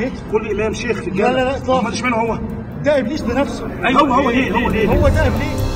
ليه؟ كل إمام شيخ في الجنه لا لا لا اطلاقا أمال هو؟ ده ابليس بنفسه؟ أيوه هو, هو ليه؟ هو ليه؟ هو ده ابليس